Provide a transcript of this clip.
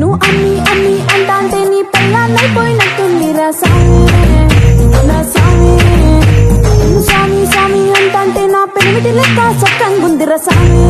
నువ్వు అమ్మి అమ్మి అంటాంటే నీ పెళ్ళాన్నైపోయినట్టుంది రా సామి నా సామి సామి సామి అంటాంటే నా పెనిమిటి లెక్క సక్కంగుంది రా సామి